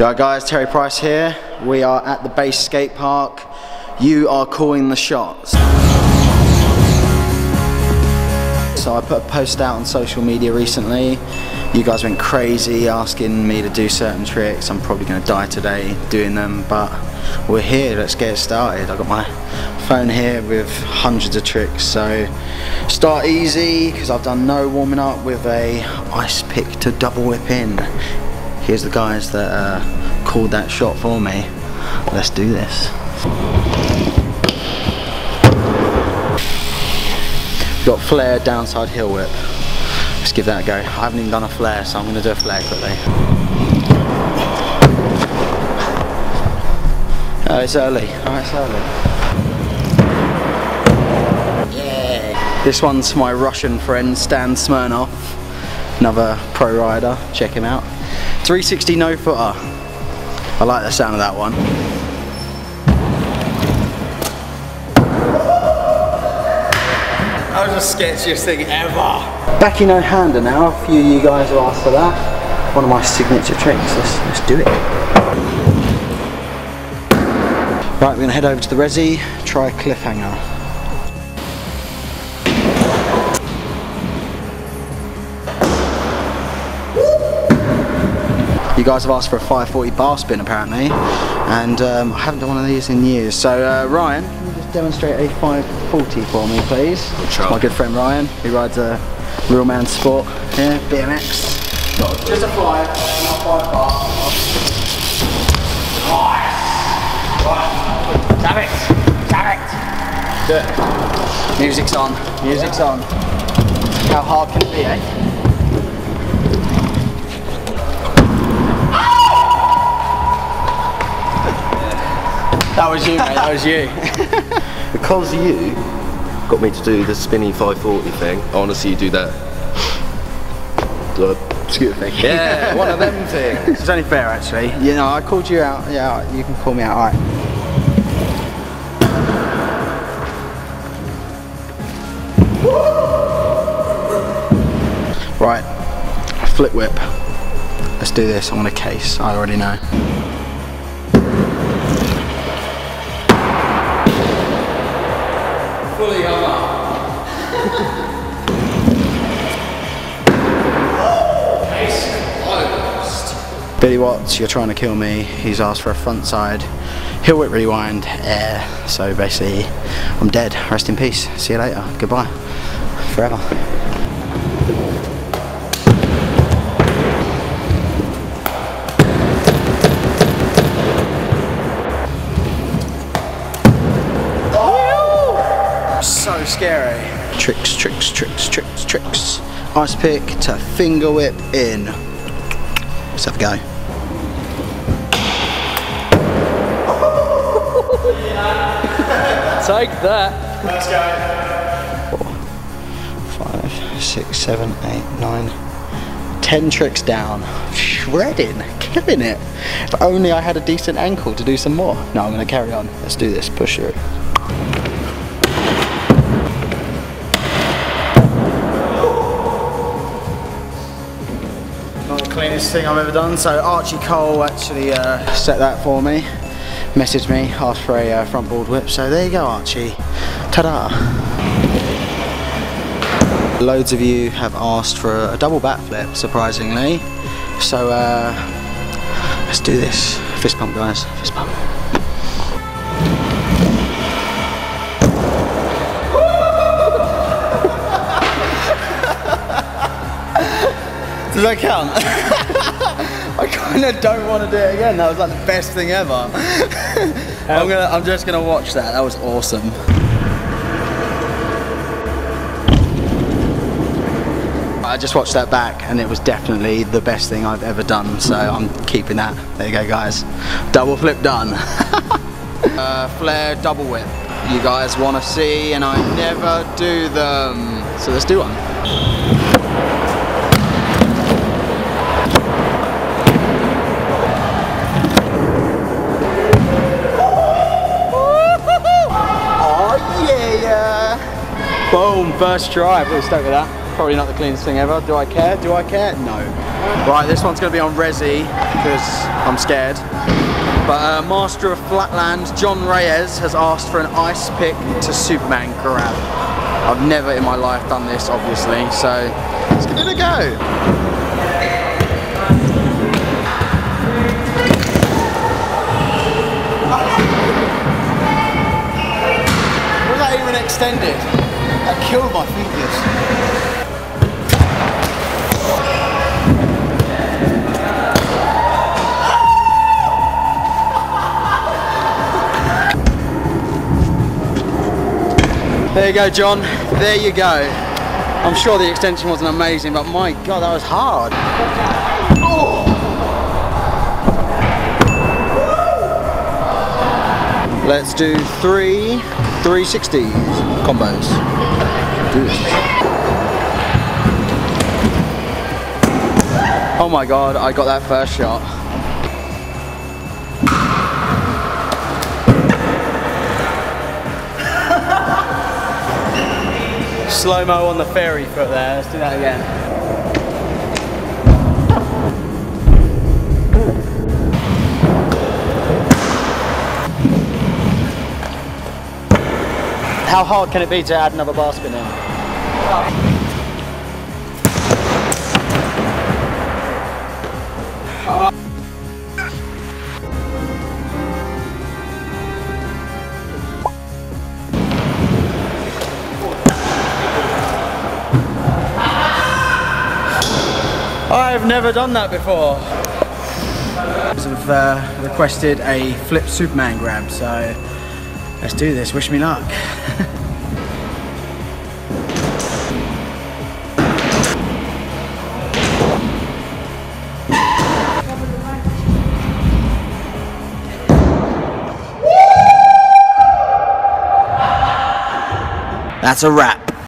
Yeah, guys, Terry Price here. We are at the base skate park. You are calling the shots. So I put a post out on social media recently. You guys went crazy asking me to do certain tricks. I'm probably going to die today doing them, but we're here. Let's get started. I've got my phone here with hundreds of tricks. So start easy because I've done no warming up with a ice pick to double whip in. Here's the guys that uh, called that shot for me. Let's do this. Got flair downside heel whip. Let's give that a go. I haven't even done a flair, so I'm going to do a flair quickly. Oh, it's early. Oh, it's early. Yeah. This one's my Russian friend Stan Smirnov, another pro rider. Check him out. 360 no footer. I like the sound of that one. That was the sketchiest thing ever. Backy no hander now. A few of you guys have asked for that. One of my signature tricks. Let's, let's do it. Right, we're going to head over to the Resi, try a cliffhanger. You guys have asked for a 540 bar spin apparently, and um, I haven't done one of these in years. So uh, Ryan, can you just demonstrate a 540 for me, please? It's my good friend Ryan, who rides a real man sport here, BMX. Just a fly, not five bar. Damn it! Damn it! Good. Music's on. Music's on. How hard can it be, eh? That was you, mate. That was you. Because you got me to do the spinny 540 thing, I want to see you do that. The Scooter thing. yeah, one of them things. It's only fair, actually. You know, I called you out. Yeah, you can call me out. All right. Right, flip whip. Let's do this. I want a case. I already know. Fully hung up. Billy Watts, you're trying to kill me. He's asked for a front side heel whip rewind air. So basically, I'm dead. Rest in peace. See you later. Goodbye. Forever. Scary. Tricks, tricks, tricks, tricks, tricks. Ice pick to finger whip in. Let's have a go. Take that. Let's go. Five, six, seven, eight, nine, ten tricks down. Shredding, killing it. If only I had a decent ankle to do some more. No, I'm going to carry on. Let's do this. Push through. Thing I've ever done. So Archie Cole actually uh, set that for me. Messaged me, asked for a uh, front board whip. So there you go, Archie. Ta-da. Loads of you have asked for a double backflip, surprisingly. So uh, let's do this. Fist pump, guys. Fist pump. Does that count? I kind of don't want to do it again. That was like the best thing ever. I'm gonna. I'm just gonna watch that. That was awesome. I just watched that back and it was definitely the best thing I've ever done. So I'm keeping that. There you go, guys. Double flip done. uh, flair double whip. You guys want to see, and I never do them. So let's do one. First try. Pretty stoked with that. Probably not the cleanest thing ever. Do I care? Do I care? No. Right, this one's going to be on Resi because I'm scared. But uh, Master of Flatland, John Reyes, has asked for an ice pick to Superman grab. I've never in my life done this, obviously, so let's give it a go. Extended? That killed my fingers. There you go, John. There you go. I'm sure the extension wasn't amazing, but my God, that was hard. Let's do three 360s combos. This. Oh my God, I got that first shot. Slow-mo on the fairy foot there. Let's do that again. How hard can it be to add another bar spin in? I've never done that before. I've uh, requested a flip Superman grab, so let's do this. Wish me luck. That's a wrap.